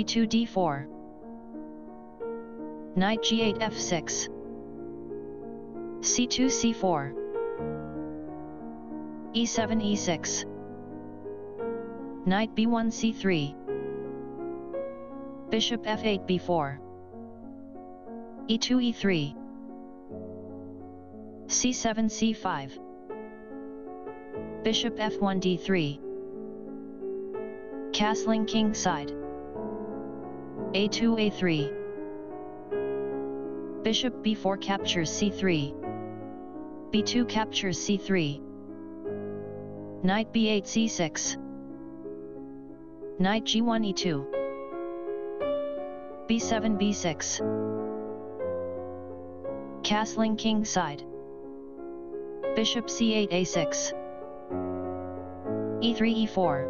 d2 d4 Knight g8 f6 c2 c4 e7 e6 Knight b1 c3 Bishop f8 b4 e2 e3 c7 c5 Bishop f1 d3 Castling king side a2 a3 Bishop b4 captures c3 b2 captures c3 Knight b8 c6 Knight g1 e2 b7 b6 Castling king side. Bishop c8 a6 e3 e4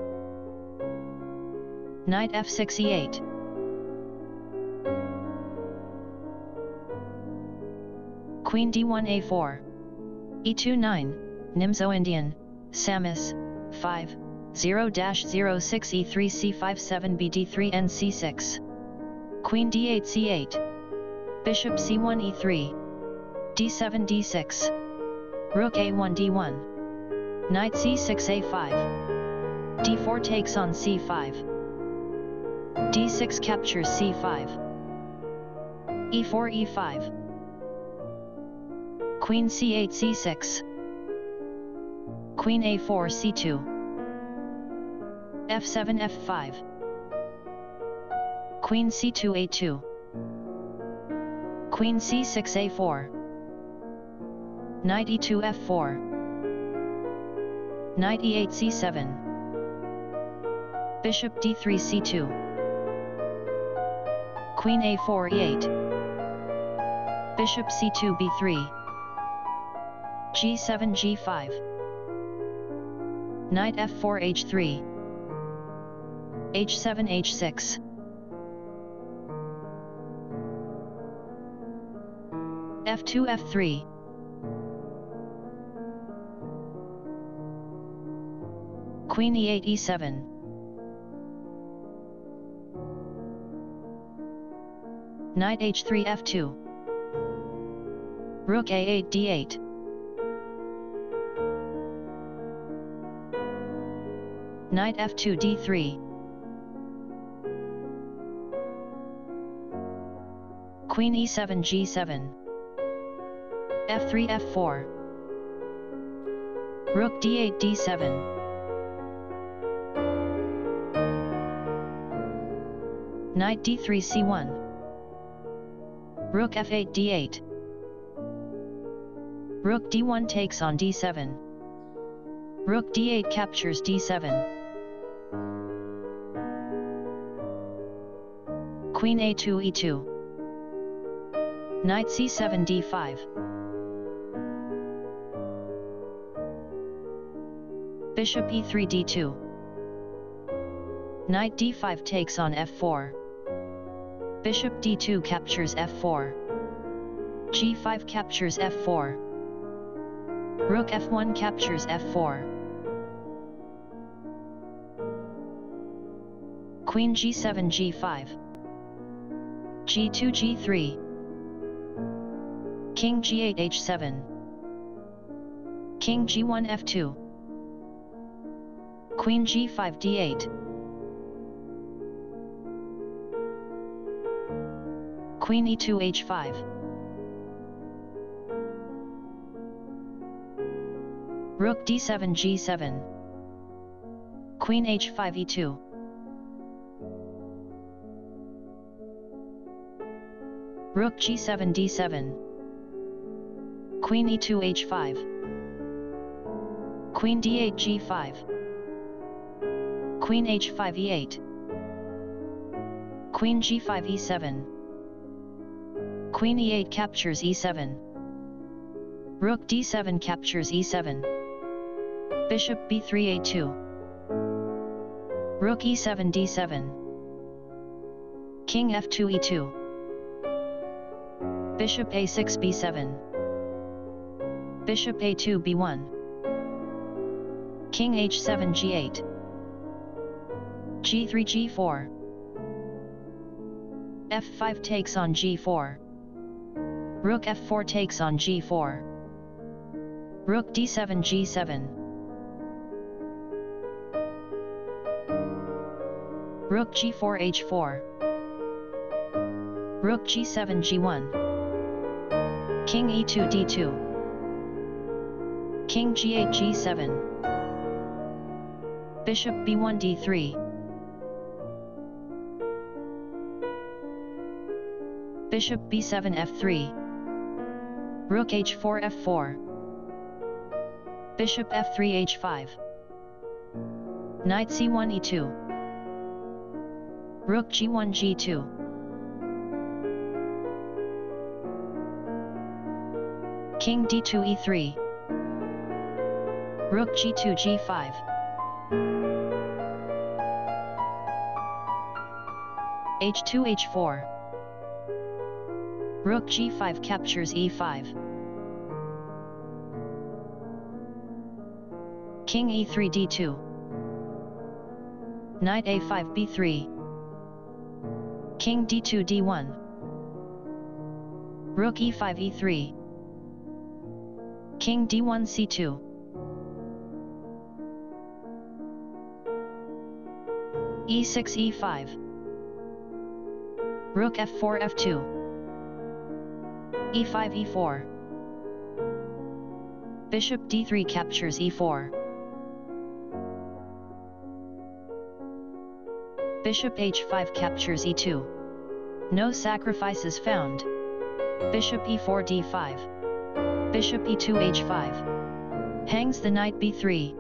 Knight f6 e8 Queen d1 a4 e2 9 Nimzo Indian Sämisch 5 0-06 e3 c5 7 bd3 n c6 Queen d8 c8 Bishop c1 e3 d7 d6 Rook a1 d1 Knight c6 a5 d4 takes on c5 d6 captures c5 e4 e5 Queen c8 c6 Queen a4 c2 f7 f5 Queen c2 a2 Queen c6 a4 Knight e2 f4 Knight e8 c7 Bishop d3 c2 Queen a4 e8 Bishop c2 b3 g7 g5 Knight f4 h3 h7 h6 f2 f3 Queen e8 e7 Knight h3 f2 Rook a8 d8 Knight f2 d3 Queen e7 g7 f3 f4 Rook d8 d7 Knight d3 c1 Rook f8 d8 Rook d1 takes on d7 Rook d8 captures d7 Queen a2 e2 Knight c7 d5 Bishop e3 d2 Knight d5 takes on f4 Bishop d2 captures f4 g5 captures f4 Rook f1 captures f4 Queen g7 g5 g2 g3 King g8 h7 King g1 f2 Queen g5 d8 Queen e2 h5 Rook d7 g7 Queen h5 e2 Rook g7 d7 Queen e2 h5 Queen d8 g5 Queen h5 e8 Queen g5 e7 Queen e8 captures e7 Rook d7 captures e7 Bishop b3 a2 Rook e7 d7 King f2 e2 Bishop a6 b7 Bishop a2 b1 King h7 g8 g3 g4 f5 takes on g4. Rook f4 takes on g4. Rook d7 g7. Rook g4 h4. Rook g7 g1. King e2 d2. King g8 g7. Bishop b1 d3. Bishop b7 f3. Rook h4 f4. Bishop f3 h5. Knight c1 e2. Rook g1 g2. King d2 e3. Rook g2 g5. h2 h4. Rook g5 captures e5. King e3 d2. Knight a5 b3. King d2 d1. Rook e5 e3. King d1 c2. e6 e5. Rook f4 f2. e5 e4. Bishop d3 captures e4. Bishop h5 captures e2. No sacrifices found. Bishop e4 d5. Bishop e2 h5. Hangs the knight b3.